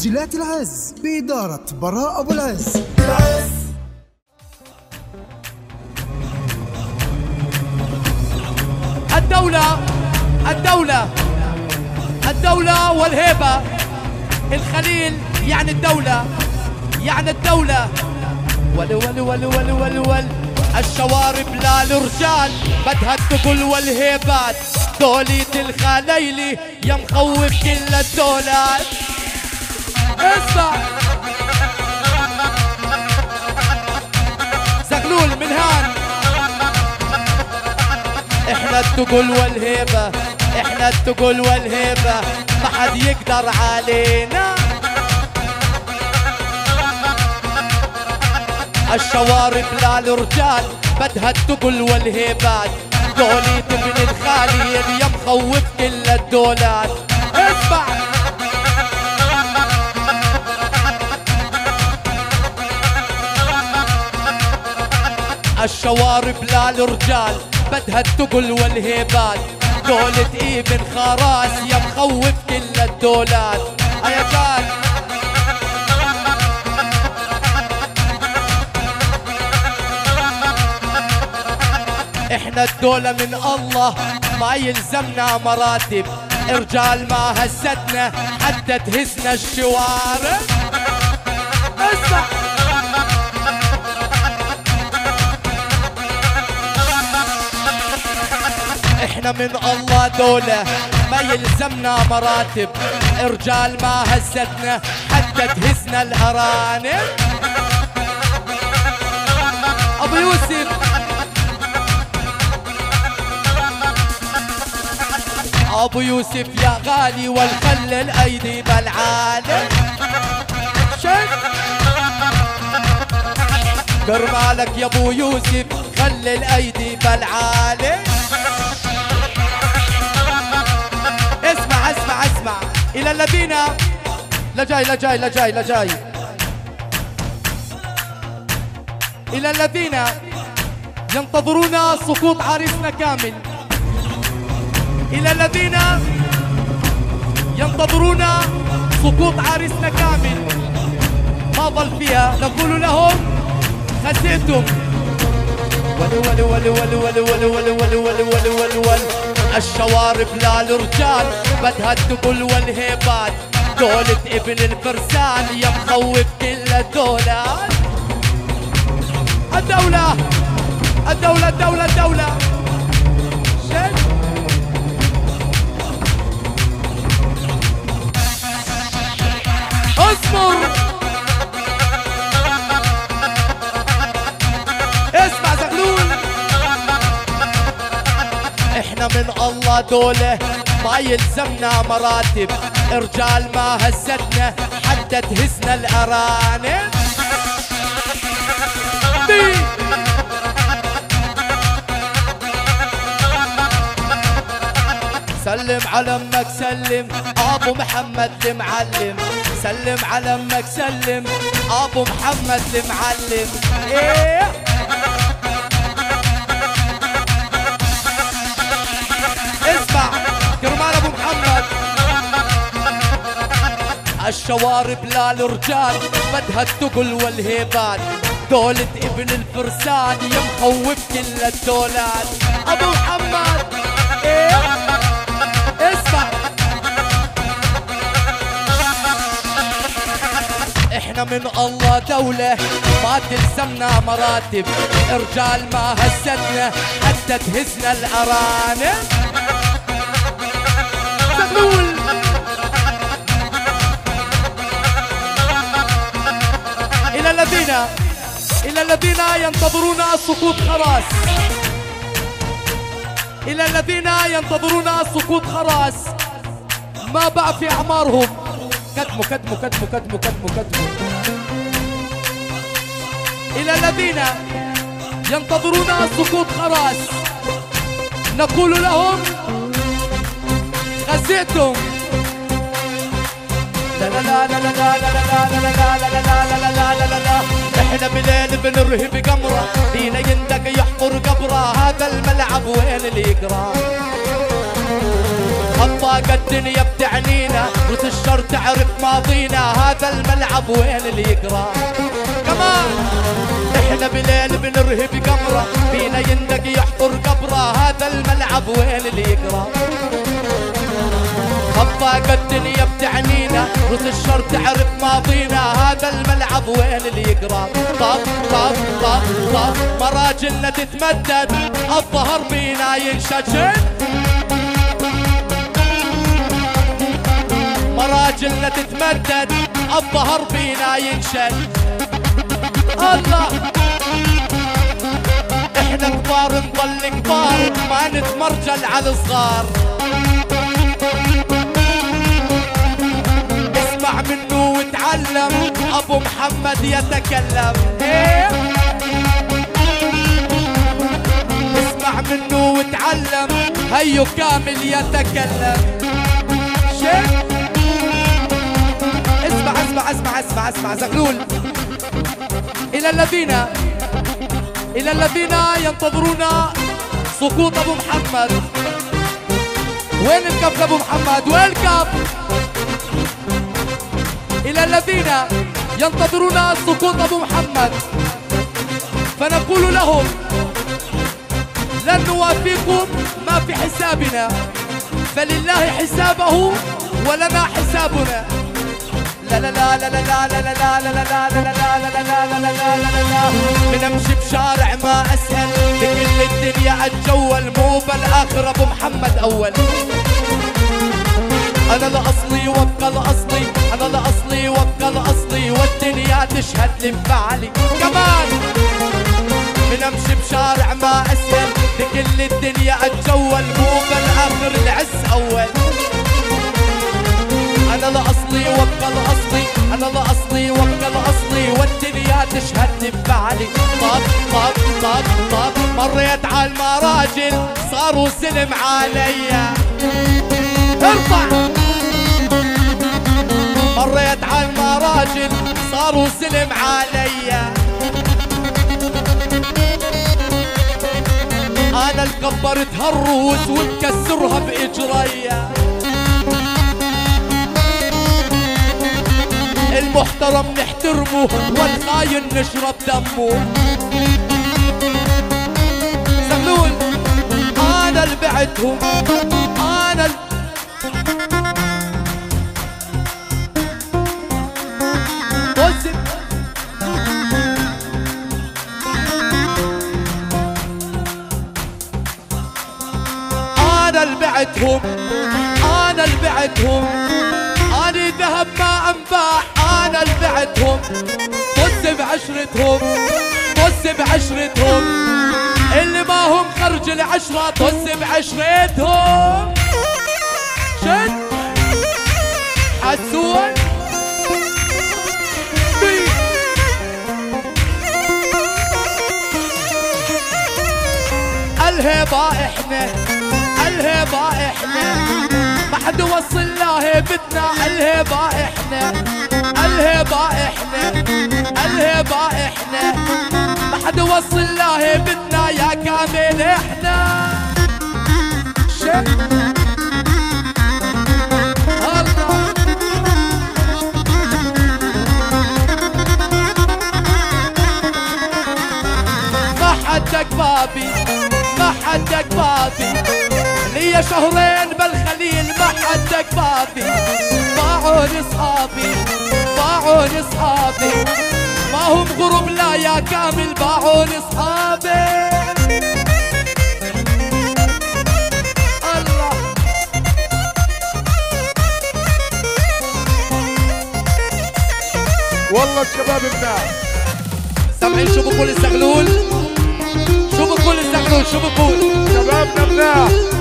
تسجيلات العز بإدارة براء أبو العز. الدولة الدولة الدولة والهيبة. الخليل يعني الدولة يعني الدولة. ول ول ول ول ول ول. الشوارب لا لرجال بدها الدقل والهيبات. دولية الخليلي يا مخوف كل الدولات. اسمع. زغلول من هان. إحنا التقل والهيبة إحنا التقل والهيبة ما حد يقدر علينا. الشوارب لا لرجال بدها التقل والهيبات. دولي ابن الخالي اللي مخوف كل الدولات. اسمع. الشوارب لا لرجال بدها التقل والهيبات. دولة ابن خراس يا مخوف كل الدولات. يا جال إحنا الدولة من الله ما يلزمنا مراتب. رجال ما هزتنا حتى تهزنا الشوارع اسمع إحنا من الله دولة ما يلزمنا مراتب. رجال ما هزتنا حتى تهزنا الارانب ابو يوسف. ابو يوسف يا غالي والخل الايدي بالعالم. شك كرمالك يا ابو يوسف خلي الايدي بالعالم. إلى الذين لا جاي لا جاي لا جاي لا جاي إلى الذين ينتظرون سقوط عريسنا كامل إلى الذين ينتظرون سقوط عريسنا كامل ما ظل فيها نقول لهم خسيتم ول ول ول ول ول ول ول ول ول ول ول ول الشوارب لا لرجال بدها الدقل والهيبات دولة ابن الفرسان يا مخوف كل الدولات الدولة الدولة الدولة الدولة. شد من الله دولة ما يلزمنا مراتب. رجال ما هزتنا حتى تهزنا الأرانب. سلم على أمك سلم. أبو محمد المعلم. سلم على أمك سلم. أبو محمد المعلم. إيه؟ الشوارب لا لرجال بدها التقل والهيبات دولة ابن الفرسان يا مخوف كل الدولات أبو محمد إيه؟ اسمع. إحنا من الله دولة ما تلزمنا مراتب. رجال ما هزتنا حتى تهزنا الأرانب. الذين إلى الذين ينتظرون سقوط خراس إلى الذين ينتظرون سقوط خراس ما بقى في أعمارهم. كتموا كتموا كتموا كتموا كتموا كتموا إلى الذين ينتظرون سقوط خراس نقول لهم غزيتم. إحنا بليل بنرهب قمره دينا يندق يحفر قبرة هذا الملعب وين اللي يقرأ؟ طباق الدنيا بتعنينا وتشر تعرف ماضينا هذا الملعب وين اللي يقرأ؟ كمان إحنا بليل بنرهب قمره فينا يندق يحفر قبرة هذا الملعب وين اللي يقرأ؟ خطاق الدنيا بتعنينا وتشر تعرف ماضينا. هذا الملعب وين اللي يقرا؟ طب طب طب طب. مراجلنا تتمدد الظهر بينا ينشجن مراجلنا تتمدد الظهر بينا ينشد. الله. إحنا كبار نضل كبار ما نتمرجل على الصغار. اسمع منه وتعلم أبو محمد يتكلم. إيه؟ اسمع منه وتعلم. هيو كامل يتكلم. شيخ؟ اسمع اسمع اسمع اسمع اسمع زغلول. إلى الذين إلى الذين ينتظرون سقوط أبو محمد. وين الكف أبو محمد؟ وين الكف؟ إلى الذين ينتظرون سقوط ابو محمد فنقول لهم لن نوافيكم ما في حسابنا فلله حسابه ولنا حسابنا لا لا لا لا لا لا لا لا لا لا لا لا لا لا بنمشي بشارع ما اسهل بكل الدنيا اتجول مو بالاخر ابو محمد اول أنا الأصلي وابقى الأصلي. أنا الأصلي وابقى الأصلي. والدنيا تشهد لفعلي كمان بنمشي بشارع ما أسهل. بكل الدنيا أتجول. مو بالاخر العز أول. أنا الأصلي وابقى الأصلي. أنا الأصلي وابقى الأصلي. والدنيا تشهد بفعلي. طب طب طب طب. مريت على المراجل. صاروا سلم عليا. ارفع! مريت على المراجل صاروا سلم عليا أنا اللي كبرت هالروس ومكسرها باجريا المحترم نحترمه والخاين نشرب دمه. زغلول أنا اللي بعتهم بعتهم أنا اللي بعتهم أنا ذهب ما انباع أنا اللي بعتهم طز بعشرتهم طز بعشرتهم. اللي ما هم خرج العشرة طز بعشرتهم. شد حسون. الهبة إحنا الهبة حد وصل لهيبتنا الهيبة إحنا. الهيبة إحنا. الهيبة إحنا. ما حد وصل لهيبتنا يا كامل إحنا. شيخ. بابي. ما حدك بابي. ليا شهرين بل بالخليل ما حدك بابي باعوني أصحابي باعوني أصحابي. ما هم غرب لا يا كامل باعوني أصحابي. الله. والله الشباب مناح سامعين شو بقول الزغلول شو بقول الزغلول شو بقول شبابنا مناح